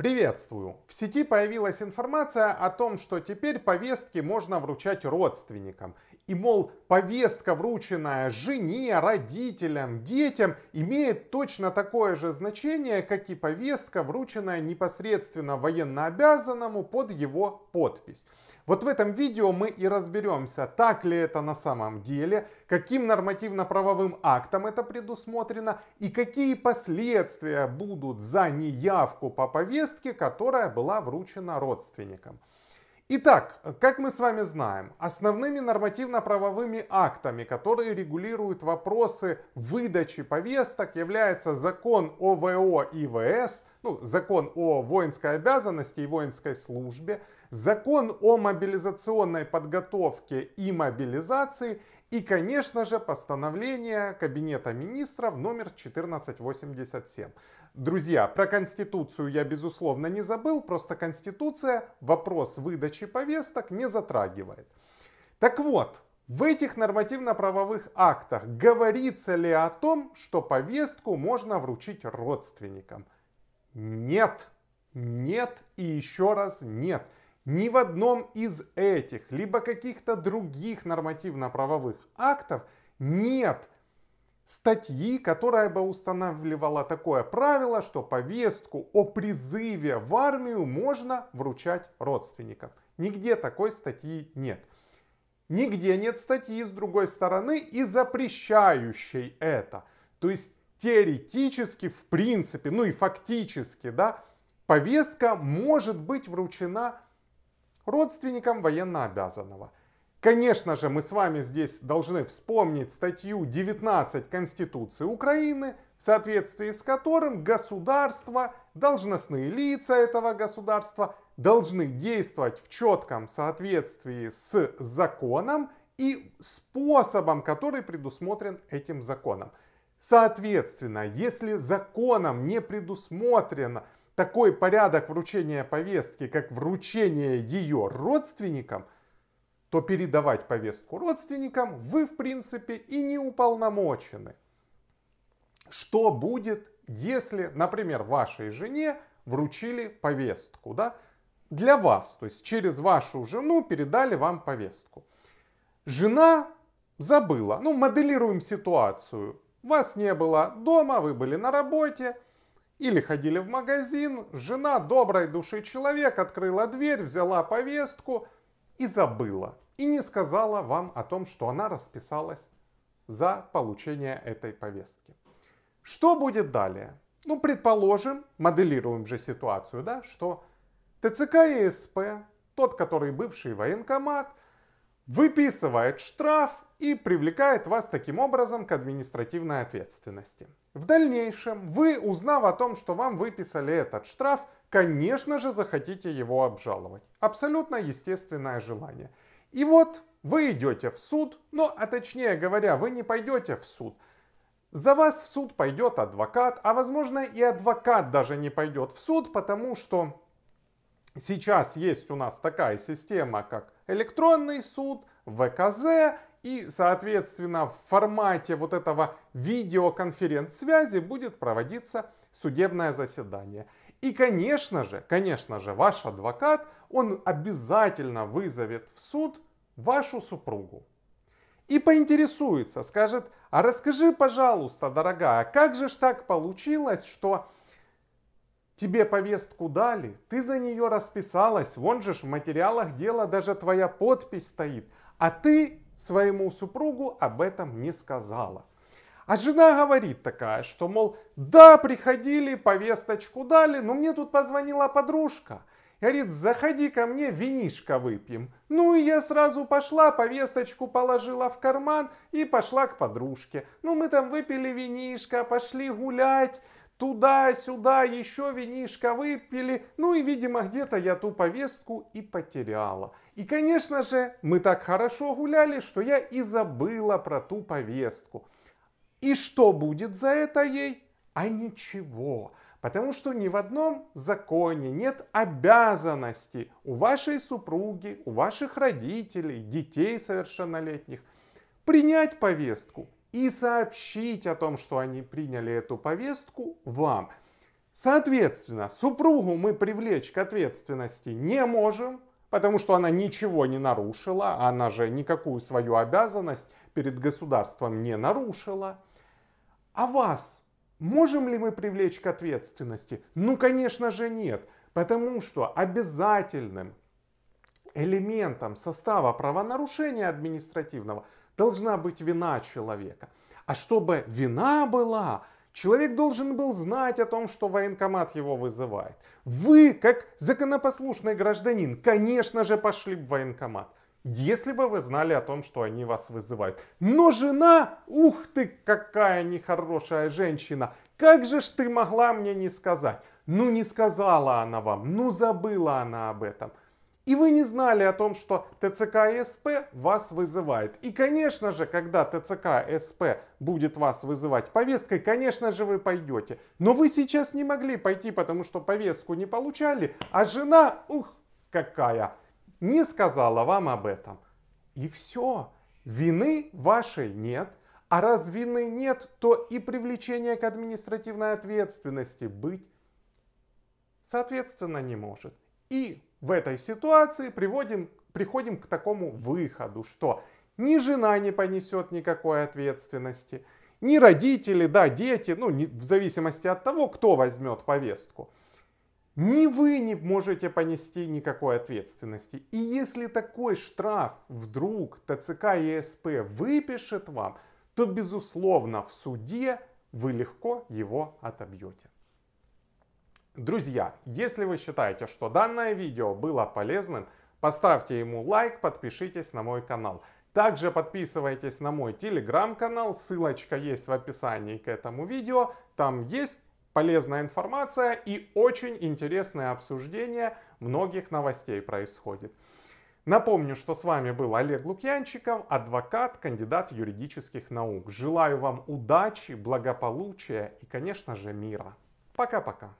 Приветствую! В сети появилась информация о том, что теперь повестки можно вручать родственникам. И, мол, повестка, врученная жене, родителям, детям, имеет точно такое же значение, как и повестка, врученная непосредственно военнообязанному под его подпись. Вот в этом видео мы и разберемся, так ли это на самом деле, каким нормативно-правовым актом это предусмотрено и какие последствия будут за неявку по повестке, которая была вручена родственникам. Итак, как мы с вами знаем, основными нормативно-правовыми актами, которые регулируют вопросы выдачи повесток, является закон о ВО и ВС, ну, закон о воинской обязанности и воинской службе, закон о мобилизационной подготовке и мобилизации и, конечно же, постановление Кабинета министров номер 1487. Друзья, про Конституцию я, безусловно, не забыл, просто Конституция вопрос выдачи повесток не затрагивает. Так вот, в этих нормативно-правовых актах говорится ли о том, что повестку можно вручить родственникам? Нет, нет и еще раз нет. Ни в одном из этих, либо каких-то других нормативно-правовых актов нет статьи, которая бы устанавливала такое правило, что повестку о призыве в армию можно вручать родственникам. Нигде такой статьи нет. Нигде нет статьи с другой стороны и запрещающей это. То есть теоретически, в принципе, ну и фактически, да, повестка может быть вручена родственникам военнообязанного. Конечно же, мы с вами здесь должны вспомнить статью 19 Конституции Украины, в соответствии с которым государство, должностные лица этого государства должны действовать в четком соответствии с законом и способом, который предусмотрен этим законом. Соответственно, если законом не предусмотрено такой порядок вручения повестки, как вручение ее родственникам – то передавать повестку родственникам вы, в принципе, и не уполномочены. Что будет, если, например, вашей жене вручили повестку, да, для вас, то есть через вашу жену передали вам повестку. Жена забыла, ну, моделируем ситуацию. Вас не было дома, вы были на работе, или ходили в магазин, жена доброй души человек открыла дверь, взяла повестку – и забыла. И не сказала вам о том, что она расписалась за получение этой повестки. Что будет далее? Ну, предположим, моделируем же ситуацию, да, что ТЦК и СП, тот, который бывший военкомат, выписывает штраф и привлекает вас таким образом к административной ответственности. В дальнейшем вы, узнав о том, что вам выписали этот штраф, конечно же захотите его обжаловать. Абсолютно естественное желание. И вот вы идете в суд, ну а точнее говоря, вы не пойдете в суд. За вас в суд пойдет адвокат, а возможно и адвокат даже не пойдет в суд, потому что сейчас есть у нас такая система, как электронный суд, ВКЗ, и, соответственно, в формате вот этого видеоконференц-связи будет проводиться судебное заседание. И, конечно же, конечно же, ваш адвокат, он обязательно вызовет в суд вашу супругу. И поинтересуется, скажет, а расскажи, пожалуйста, дорогая, как же ж так получилось, что тебе повестку дали, ты за нее расписалась, вон же ж в материалах дела даже твоя подпись стоит, а ты своему супругу об этом не сказала. А жена говорит такая, что, мол, да, приходили, повесточку дали, но мне тут позвонила подружка. Говорит, заходи ко мне, винишко выпьем. Ну и я сразу пошла, повесточку положила в карман и пошла к подружке. Ну мы там выпили винишко, пошли гулять, туда-сюда, еще винишко выпили. Ну и, видимо, где-то я ту повестку и потеряла. И, конечно же, мы так хорошо гуляли, что я и забыла про ту повестку. И что будет за это ей? А ничего. Потому что ни в одном законе нет обязанности у вашей супруги, у ваших родителей, детей совершеннолетних принять повестку и сообщить о том, что они приняли эту повестку вам. Соответственно, супругу мы привлечь к ответственности не можем, потому что она ничего не нарушила, она же никакую свою обязанность перед государством не нарушила. А вас можем ли мы привлечь к ответственности? Ну, конечно же, нет, потому что обязательным элементом состава правонарушения административного должна быть вина человека. А чтобы вина была, человек должен был знать о том, что военкомат его вызывает. Вы, как законопослушный гражданин, конечно же, пошли в военкомат. Если бы вы знали о том, что они вас вызывают. Но жена, ух ты, какая нехорошая женщина. Как же ж ты могла мне не сказать? Ну не сказала она вам, ну забыла она об этом. И вы не знали о том, что ТЦК СП вас вызывает. И, конечно же, когда ТЦК СП будет вас вызывать повесткой, конечно же, вы пойдете. Но вы сейчас не могли пойти, потому что повестку не получали, а жена, ух, какая, не сказала вам об этом. И все. Вины вашей нет. А раз вины нет, то и привлечение к административной ответственности быть соответственно не может. И в этой ситуации приводим, приходим к такому выходу, что ни жена не понесет никакой ответственности, ни родители, да, дети, ну, не, в зависимости от того, кто возьмет повестку. Ни вы не можете понести никакой ответственности. И если такой штраф вдруг ТЦК и СП выпишет вам, то, безусловно, в суде вы легко его отобьете. Друзья, если вы считаете, что данное видео было полезным, поставьте ему лайк, подпишитесь на мой канал. Также подписывайтесь на мой телеграм-канал, ссылочка есть в описании к этому видео. Там есть полезная информация и очень интересное обсуждение многих новостей происходит. Напомню, что с вами был Олег Лукьянчиков, адвокат, кандидат юридических наук. Желаю вам удачи, благополучия и, конечно же, мира. Пока-пока.